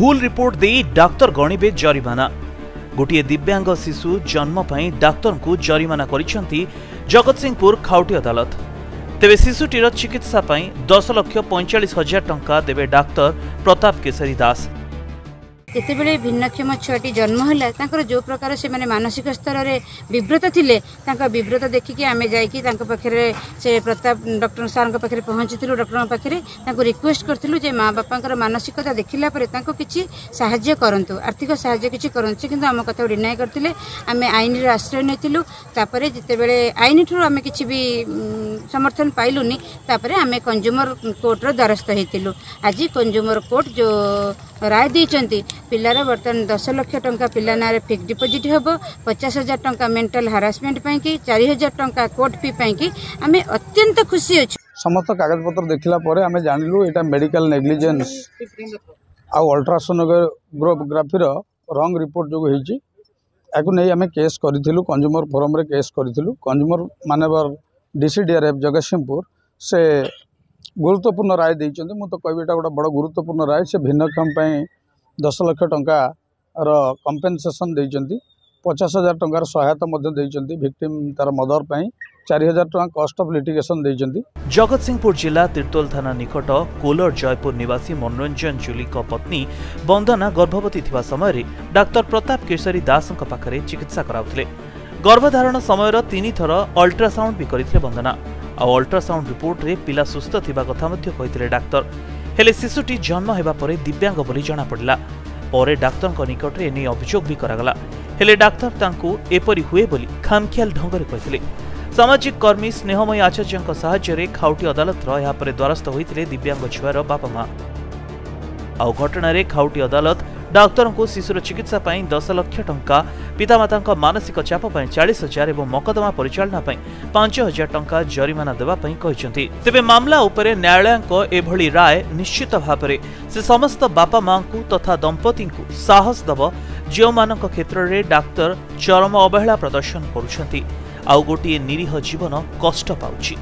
ভুল রিপোর্ট দিয়ে ডাক্তার গণিবে জরিমানা ଗୋଟିଏ ଦିବ୍ୟାଙ୍ଗ ଶିଶୁ ଜନ୍ମ ପାଇଁ ଡାକ୍ତରଙ୍କୁ ଜରିମାନା କରିଛନ୍ତି ଜଗତସିଂହପୁର ଖାଉଟି ଅଦାଲତ ତେବେ ଶିଶୁଟିର ଚିକିତ୍ସା ପାଇଁ ଦଶ ଲକ୍ଷ ପଇଁଚାଳିଶ ହଜାର ଟଙ୍କା ଦେବେ ଡାକ୍ତର ପ୍ରତାପ କେଶରୀ ଦାସ ଯେତେବେଳେ ଭିନ୍ନକ୍ଷମ ଛୁଆଟି ଜନ୍ମ ହେଲା ତାଙ୍କର ଯେଉଁ ପ୍ରକାର ସେମାନେ ମାନସିକ ସ୍ତରରେ ବିବ୍ରତ ଥିଲେ ତାଙ୍କ ବିବ୍ରତ ଦେଖିକି ଆମେ ଯାଇକି ତାଙ୍କ ପାଖରେ ସେ ପ୍ରତାପ ଡକ୍ଟର ସାର୍ଙ୍କ ପାଖରେ ପହଞ୍ଚିଥିଲୁ ଡକ୍ଟରଙ୍କ ପାଖରେ ତାଙ୍କୁ ରିକ୍ୱେଷ୍ଟ କରିଥିଲୁ ଯେ ମା ବାପାଙ୍କର ମାନସିକତା ଦେଖିଲା ପରେ ତାଙ୍କୁ କିଛି ସାହାଯ୍ୟ କରନ୍ତୁ ଆର୍ଥିକ ସାହାଯ୍ୟ କିଛି କରନ୍ତୁ କିନ୍ତୁ ଆମ କଥାକୁ ଡିନାଏ କରିଥିଲେ ଆମେ ଆଇନର ଆଶ୍ରୟ ନେଇଥିଲୁ ତାପରେ ଯେତେବେଳେ ଆଇନଠାରୁ ଆମେ କିଛି ବି ସମର୍ଥନ ପାଇଲୁନି ତାପରେ ଆମେ କଞ୍ଜୁମର କୋର୍ଟର ଦ୍ୱାରସ୍ଥ ହେଇଥିଲୁ ଆଜି କଞ୍ଜୁମର କୋର୍ଟ ଯେଉଁ ରାୟ ଦେଇଛନ୍ତି ପିଲାର ବର୍ତ୍ତମାନ ଦଶ ଲକ୍ଷ ଟଙ୍କା ପିଲା ନାଁରେ ଫିକ୍ସ ଡିପୋଜିଟ୍ ହେବ ପଚାଶ ହଜାର ଟଙ୍କା ମେଣ୍ଟାଲ ହାରାସମେଣ୍ଟ ପାଇଁକି ଚାରି ହଜାର ଟଙ୍କା କୋର୍ଟ ଫି ପାଇଁକି ଆମେ ଅତ୍ୟନ୍ତ ଖୁସି ଅଛୁ ସମସ୍ତ କାଗଜପତ୍ର ଦେଖିଲା ପରେ ଆମେ ଜାଣିଲୁ ଏଇଟା ମେଡ଼ିକାଲ ନେଗ୍ଲିଜେନ୍ସ ଆଉ ଅଲ୍ଟ୍ରାସୋନୋଗ୍ରାଫିର ରଙ୍ଗ ରିପୋର୍ଟ ଯୋଗୁଁ ହେଇଛି ଏହାକୁ ନେଇ ଆମେ କେସ୍ କରିଥିଲୁ କଞ୍ଜୁମର ଫୋରମ୍ରେ କେସ୍ କରିଥିଲୁ କଞ୍ଜୁମର ମାନେବର ଡିସିଡିଆର୍ଏଫ୍ ଜଗତସିଂହପୁର ସେ गुरुत्वपूर्ण राय दिन चाहिँ म त कहिले बड गुपूर्ण राय से भिन्न दस लक्ष टेसन पचास हजार टायता भिक्टिम तार मदर मदरै चारिजार टा कस्ट अफ लिटिगेसन जगतसिंहपुर जिल्ला त्रितोल थाना निकट कोलर जयपुर मनोरंजन जुली को पत्नी वन्दना गर्भवती वा समय डाक्तर प्रताप केशोरी दासले चिकित्सा गराउँदै गर्भधारण समय तिन थोर अल्ट्रासा गरिदना पिला सुस्त अल्ट्रासा रिपोर्टले कहितले डाक्टर डाक्तर शिशुटी जन्महेलाप्याङ जना पर डाक्तरको निकटले बली डाक्तर तल कहितले सामाजिक कर्मी स्नेहमयी आचार्यको रे खाउटी अदालत र यहाँले द्वारस्थ आउ घटना रे खाउ अदालत ଡାକ୍ତରଙ୍କୁ ଶିଶୁର ଚିକିତ୍ସା ପାଇଁ ଦଶ ଲକ୍ଷ ଟଙ୍କା ପିତାମାତାଙ୍କ ମାନସିକ ଚାପ ପାଇଁ ଚାଳିଶ ହଜାର ଏବଂ ମକଦ୍ଦମା ପରିଚାଳନା ପାଇଁ ପାଞ୍ଚ ହଜାର ଟଙ୍କା ଜରିମାନା ଦେବା ପାଇଁ କହିଛନ୍ତି ତେବେ ମାମଲା ଉପରେ ନ୍ୟାୟାଳୟଙ୍କ ଏଭଳି ରାୟ ନିଶ୍ଚିତ ଭାବରେ ସେ ସମସ୍ତ ବାପା ମାଙ୍କୁ ତଥା ଦମ୍ପତିଙ୍କୁ ସାହସ ଦେବ ଯେଉଁମାନଙ୍କ କ୍ଷେତ୍ରରେ ଡାକ୍ତର ଚରମ ଅବହେଳା ପ୍ରଦର୍ଶନ କରୁଛନ୍ତି ଆଉ ଗୋଟିଏ ନିରୀହ ଜୀବନ କଷ୍ଟ ପାଉଛି